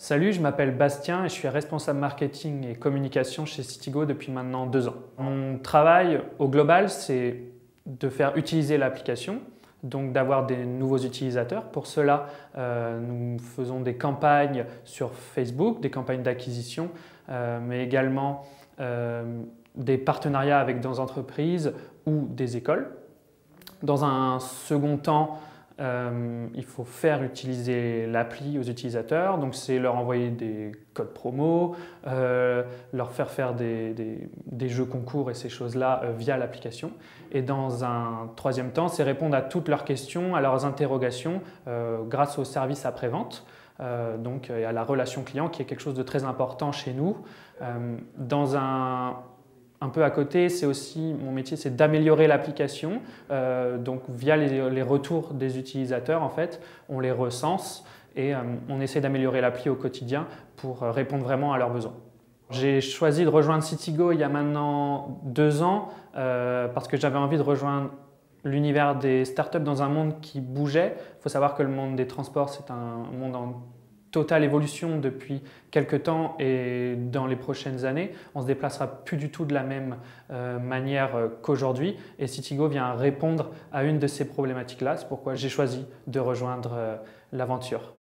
Salut, je m'appelle Bastien et je suis responsable marketing et communication chez Citigo depuis maintenant deux ans. Mon travail au global, c'est de faire utiliser l'application, donc d'avoir des nouveaux utilisateurs. Pour cela, euh, nous faisons des campagnes sur Facebook, des campagnes d'acquisition, euh, mais également euh, des partenariats avec des entreprises ou des écoles. Dans un second temps, euh, il faut faire utiliser l'appli aux utilisateurs, donc c'est leur envoyer des codes promo, euh, leur faire faire des, jeux concours et ces choses-là euh, via l'application. Et dans un troisième temps, c'est répondre à toutes leurs questions, à leurs interrogations grâce au service après-vente. donc à la relation client qui est quelque chose de très important chez nous. dans un un peu à côté, c'est aussi mon métier, c'est d'améliorer l'application. Euh, donc via les, retours des utilisateurs, en fait, on les recense et euh, on essaie d'améliorer l'appli au quotidien pour euh, répondre vraiment à leurs besoins. J'ai choisi de rejoindre Citigo il y a maintenant deux ans parce que j'avais envie de rejoindre l'univers des startups dans un monde qui bougeait. Il faut savoir que le monde des transports, c'est un monde en totale évolution depuis quelques temps et dans les prochaines années, on se déplacera plus du tout de la même euh, manière euh, qu'aujourd'hui et Citigo vient répondre à une de ces problématiques-là. C'est pourquoi j'ai choisi de rejoindre euh, l'aventure.